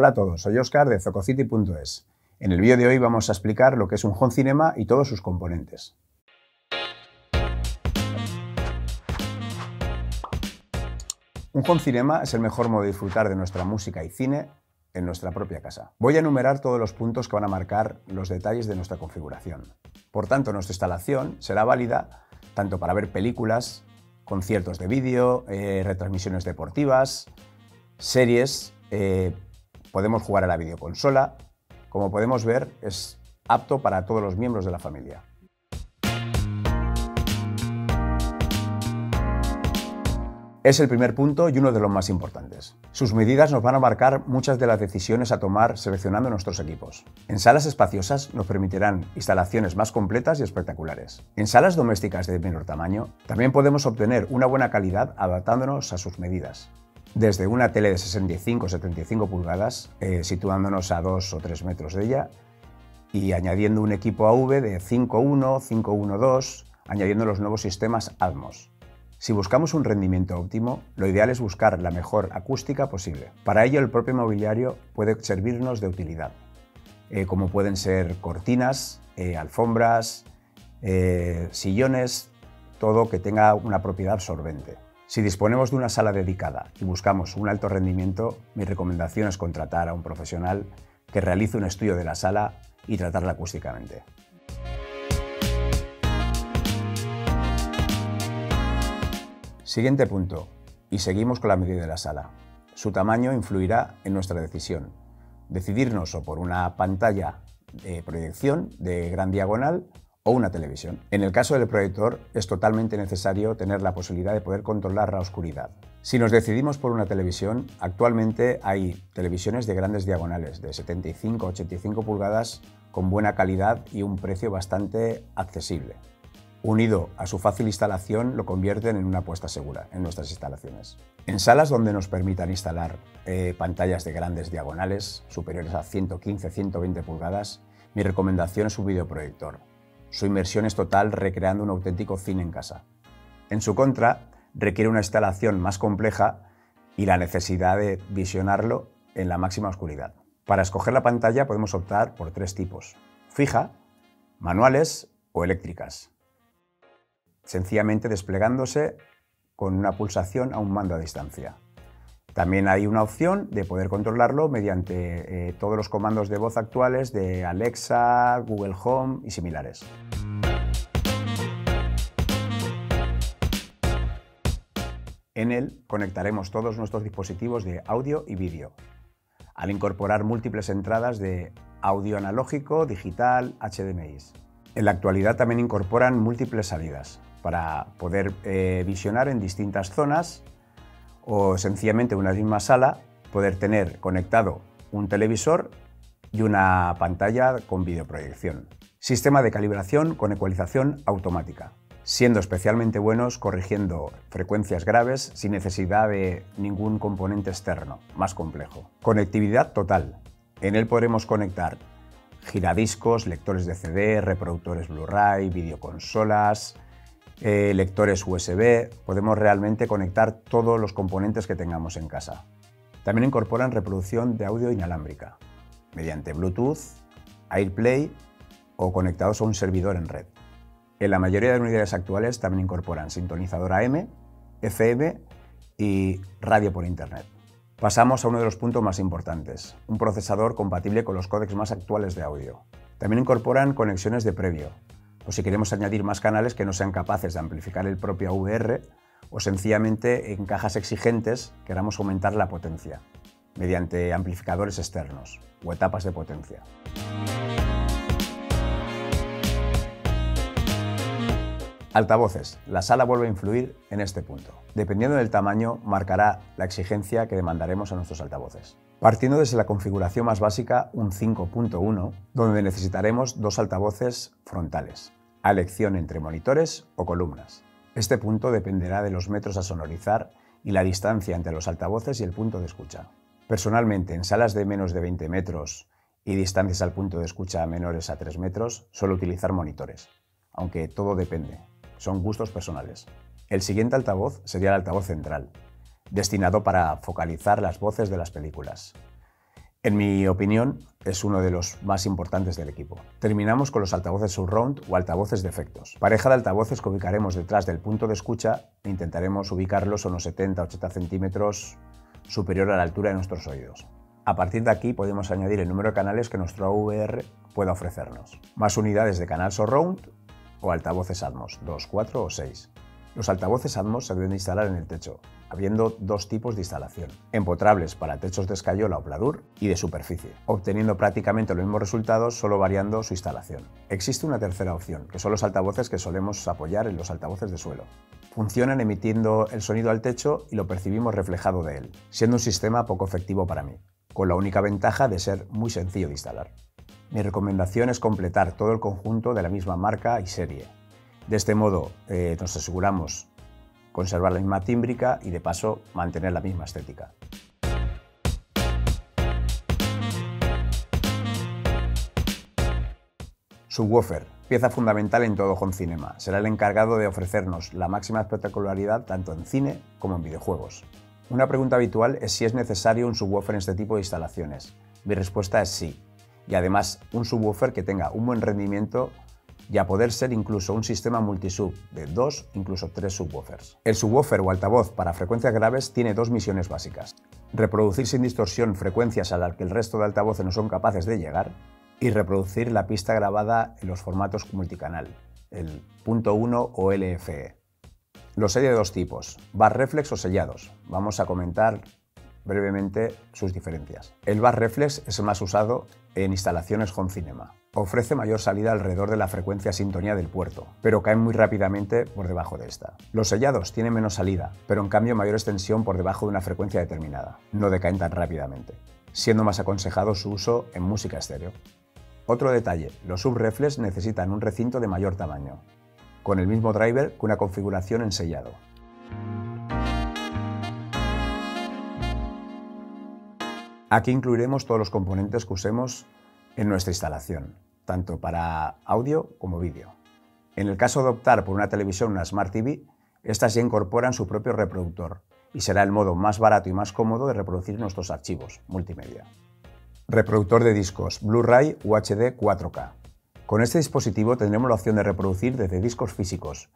Hola a todos, soy Oscar de Zococity.es. En el vídeo de hoy vamos a explicar lo que es un home cinema y todos sus componentes. Un home cinema es el mejor modo de disfrutar de nuestra música y cine en nuestra propia casa. Voy a enumerar todos los puntos que van a marcar los detalles de nuestra configuración. Por tanto, nuestra instalación será válida tanto para ver películas, conciertos de vídeo, eh, retransmisiones deportivas, series, eh, podemos jugar a la videoconsola. Como podemos ver, es apto para todos los miembros de la familia. Es el primer punto y uno de los más importantes. Sus medidas nos van a marcar muchas de las decisiones a tomar seleccionando nuestros equipos. En salas espaciosas nos permitirán instalaciones más completas y espectaculares. En salas domésticas de menor tamaño también podemos obtener una buena calidad adaptándonos a sus medidas desde una tele de 65 o 75 pulgadas, eh, situándonos a 2 o 3 metros de ella, y añadiendo un equipo AV de 5.1, 5.1.2, añadiendo los nuevos sistemas Atmos. Si buscamos un rendimiento óptimo, lo ideal es buscar la mejor acústica posible. Para ello, el propio mobiliario puede servirnos de utilidad, eh, como pueden ser cortinas, eh, alfombras, sillones, todo que tenga una propiedad absorbente. Si disponemos de una sala dedicada y buscamos un alto rendimiento, mi recomendación es contratar a un profesional que realice un estudio de la sala y tratarla acústicamente. Siguiente punto, y seguimos con la medida de la sala. Su tamaño influirá en nuestra decisión. Decidirnos o por una pantalla de proyección de gran diagonal o una televisión. En el caso del proyector es totalmente necesario tener la posibilidad de poder controlar la oscuridad. Si nos decidimos por una televisión, actualmente hay televisiones de grandes diagonales, de 75-85 pulgadas, con buena calidad y un precio bastante accesible. Unido a su fácil instalación, lo convierten en una apuesta segura en nuestras instalaciones. En salas donde nos permitan instalar eh, pantallas de grandes diagonales, superiores a 115-120 pulgadas, mi recomendación es un videoproyector. Su inmersión es total recreando un auténtico cine en casa. En su contra, requiere una instalación más compleja y la necesidad de visionarlo en la máxima oscuridad. Para escoger la pantalla podemos optar por tres tipos, fija, manuales o eléctricas, sencillamente desplegándose con una pulsación a un mando a distancia. También hay una opción de poder controlarlo mediante eh, todos los comandos de voz actuales de Alexa, Google Home y similares. En él conectaremos todos nuestros dispositivos de audio y vídeo, al incorporar múltiples entradas de audio analógico, digital, HDMI. En la actualidad también incorporan múltiples salidas para poder eh, visionar en distintas zonas o sencillamente en una misma sala poder tener conectado un televisor y una pantalla con videoproyección. Sistema de calibración con ecualización automática, siendo especialmente buenos corrigiendo frecuencias graves sin necesidad de ningún componente externo, más complejo. Conectividad total. En él podremos conectar giradiscos, lectores de CD, reproductores Blu-ray, videoconsolas, eh, lectores USB, podemos realmente conectar todos los componentes que tengamos en casa. También incorporan reproducción de audio inalámbrica, mediante Bluetooth, AirPlay o conectados a un servidor en red. En la mayoría de unidades actuales también incorporan sintonizador AM, FM y radio por Internet. Pasamos a uno de los puntos más importantes, un procesador compatible con los códecs más actuales de audio. También incorporan conexiones de previo, o si queremos añadir más canales que no sean capaces de amplificar el propio AVR o sencillamente en cajas exigentes queramos aumentar la potencia mediante amplificadores externos o etapas de potencia. Altavoces. La sala vuelve a influir en este punto. Dependiendo del tamaño, marcará la exigencia que demandaremos a nuestros altavoces. Partiendo desde la configuración más básica, un 5.1, donde necesitaremos dos altavoces frontales, a elección entre monitores o columnas. Este punto dependerá de los metros a sonorizar y la distancia entre los altavoces y el punto de escucha. Personalmente, en salas de menos de 20 metros y distancias al punto de escucha menores a 3 metros, suelo utilizar monitores, aunque todo depende son gustos personales. El siguiente altavoz sería el altavoz central, destinado para focalizar las voces de las películas. En mi opinión, es uno de los más importantes del equipo. Terminamos con los altavoces surround o altavoces de efectos. Pareja de altavoces que ubicaremos detrás del punto de escucha e intentaremos ubicarlos a unos 70-80 centímetros superior a la altura de nuestros oídos. A partir de aquí podemos añadir el número de canales que nuestro AVR pueda ofrecernos. Más unidades de canal surround o altavoces Atmos, 2, 4 o 6. Los altavoces Atmos se deben instalar en el techo, habiendo dos tipos de instalación, empotrables para techos de escayola o pladur y de superficie, obteniendo prácticamente los mismos resultados solo variando su instalación. Existe una tercera opción, que son los altavoces que solemos apoyar en los altavoces de suelo. Funcionan emitiendo el sonido al techo y lo percibimos reflejado de él, siendo un sistema poco efectivo para mí, con la única ventaja de ser muy sencillo de instalar. Mi recomendación es completar todo el conjunto de la misma marca y serie, de este modo eh, nos aseguramos conservar la misma tímbrica y de paso mantener la misma estética. Subwoofer, pieza fundamental en todo home cinema. Será el encargado de ofrecernos la máxima espectacularidad tanto en cine como en videojuegos. Una pregunta habitual es si es necesario un subwoofer en este tipo de instalaciones. Mi respuesta es sí. Y además un subwoofer que tenga un buen rendimiento y a poder ser incluso un sistema multisub de dos, incluso tres subwoofers. El subwoofer o altavoz para frecuencias graves tiene dos misiones básicas. Reproducir sin distorsión frecuencias a las que el resto de altavoces no son capaces de llegar y reproducir la pista grabada en los formatos multicanal, el punto .1 o LFE. Los hay de dos tipos, bar reflex o sellados. Vamos a comentar brevemente sus diferencias. El bar reflex es el más usado en instalaciones home cinema. Ofrece mayor salida alrededor de la frecuencia sintonía del puerto, pero cae muy rápidamente por debajo de esta. Los sellados tienen menos salida, pero en cambio mayor extensión por debajo de una frecuencia determinada. No decaen tan rápidamente, siendo más aconsejado su uso en música estéreo. Otro detalle, los subreflex necesitan un recinto de mayor tamaño, con el mismo driver que una configuración en sellado. Aquí incluiremos todos los componentes que usemos en nuestra instalación, tanto para audio como vídeo. En el caso de optar por una televisión o una Smart TV, estas ya incorporan su propio reproductor y será el modo más barato y más cómodo de reproducir nuestros archivos multimedia. Reproductor de discos Blu-ray UHD 4K. Con este dispositivo tendremos la opción de reproducir desde discos físicos.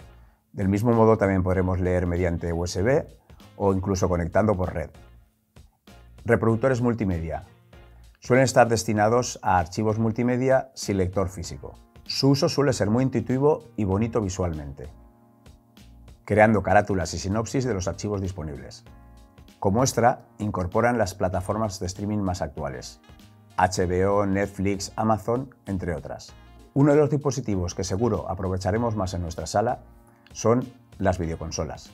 Del mismo modo también podremos leer mediante USB o incluso conectando por red. Reproductores multimedia. Suelen estar destinados a archivos multimedia sin lector físico. Su uso suele ser muy intuitivo y bonito visualmente, creando carátulas y sinopsis de los archivos disponibles. Como muestra, incorporan las plataformas de streaming más actuales, HBO, Netflix, Amazon, entre otras. Uno de los dispositivos que seguro aprovecharemos más en nuestra sala son las videoconsolas.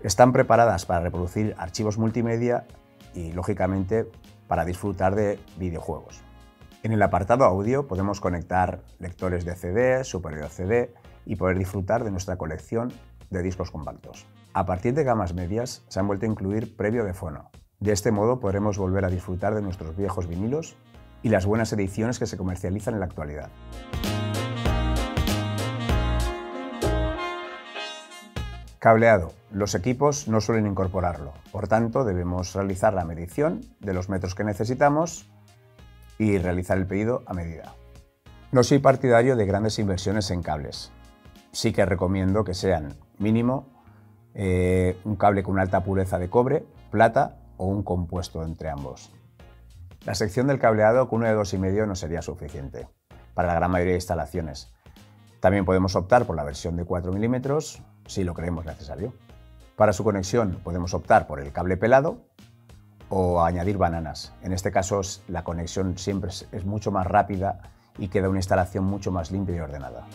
Están preparadas para reproducir archivos multimedia y, lógicamente, para disfrutar de videojuegos. En el apartado audio podemos conectar lectores de CD, superior CD y poder disfrutar de nuestra colección de discos compactos. A partir de gamas medias se han vuelto a incluir previo de fono. De este modo podremos volver a disfrutar de nuestros viejos vinilos y las buenas ediciones que se comercializan en la actualidad. Cableado. Los equipos no suelen incorporarlo, por tanto debemos realizar la medición de los metros que necesitamos y realizar el pedido a medida. No soy partidario de grandes inversiones en cables. Sí que recomiendo que sean mínimo eh, un cable con alta pureza de cobre, plata o un compuesto entre ambos. La sección del cableado con uno de 2,5 no sería suficiente para la gran mayoría de instalaciones. También podemos optar por la versión de 4 milímetros si lo creemos necesario. Para su conexión podemos optar por el cable pelado o añadir bananas. En este caso la conexión siempre es mucho más rápida y queda una instalación mucho más limpia y ordenada.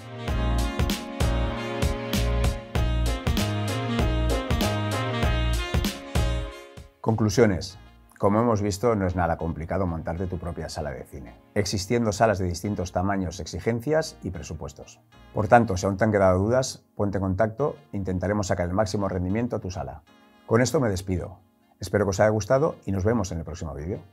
Conclusiones. Como hemos visto, no es nada complicado montarte tu propia sala de cine, existiendo salas de distintos tamaños, exigencias y presupuestos. Por tanto, si aún te han quedado dudas, ponte en contacto intentaremos sacar el máximo rendimiento a tu sala. Con esto me despido. Espero que os haya gustado y nos vemos en el próximo vídeo.